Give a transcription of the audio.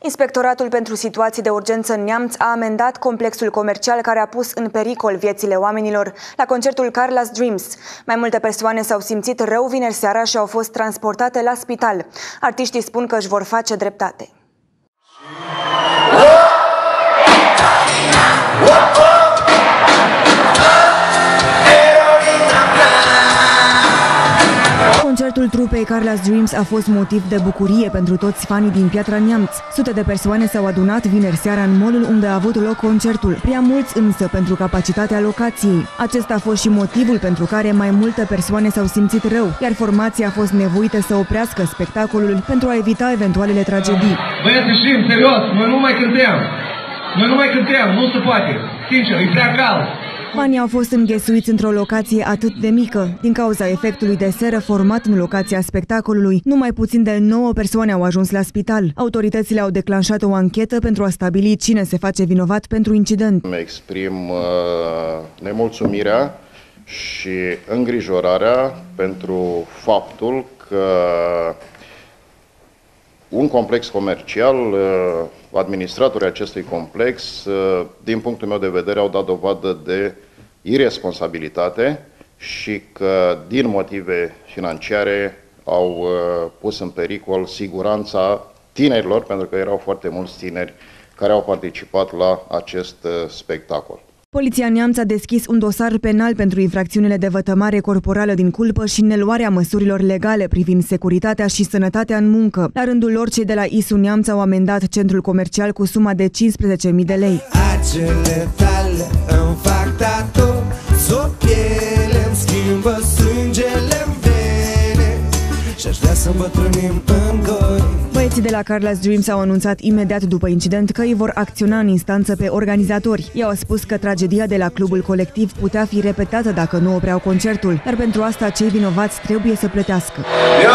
Inspectoratul pentru situații de urgență în Neamț a amendat complexul comercial care a pus în pericol viețile oamenilor la concertul Carla's Dreams. Mai multe persoane s-au simțit rău vineri seara și au fost transportate la spital. Artiștii spun că își vor face dreptate. Concertul trupei Carla's Dreams a fost motiv de bucurie pentru toți fanii din Piatra Neamț. Sute de persoane s-au adunat vineri seara în molul unde a avut loc concertul, prea mulți însă pentru capacitatea locației. Acesta a fost și motivul pentru care mai multe persoane s-au simțit rău, iar formația a fost nevoită să oprească spectacolul pentru a evita eventualele tragedii. Băieți, știm, serios, noi nu mai cântăm. Noi nu mai cântăm, nu se poate. Sincer, e prea cald. Fanii au fost înghesuiți într-o locație atât de mică. Din cauza efectului de seră format în locația spectacolului, numai puțin de 9 persoane au ajuns la spital. Autoritățile au declanșat o anchetă pentru a stabili cine se face vinovat pentru incident. Îmi exprim uh, nemulțumirea și îngrijorarea pentru faptul că un complex comercial, uh, administratorii acestui complex, uh, din punctul meu de vedere, au dat dovadă de irresponsabilitate și că din motive financiare au uh, pus în pericol siguranța tinerilor, pentru că erau foarte mulți tineri care au participat la acest spectacol. Poliția Neamț a deschis un dosar penal pentru infracțiunile de vătămare corporală din culpă și neluarea măsurilor legale privind securitatea și sănătatea în muncă. La rândul lor, cei de la ISU Neamț au amendat centrul comercial cu suma de 15.000 de lei. Acele tale îmi fac tatu, și aș vrea să îmbătrânim în doi. Băieții de la Carla's Dreams au anunțat imediat după incident că îi vor acționa în instanță pe organizatori. Ei au spus că tragedia de la clubul colectiv putea fi repetată dacă nu opreau concertul, dar pentru asta cei vinovați trebuie să plătească. Eu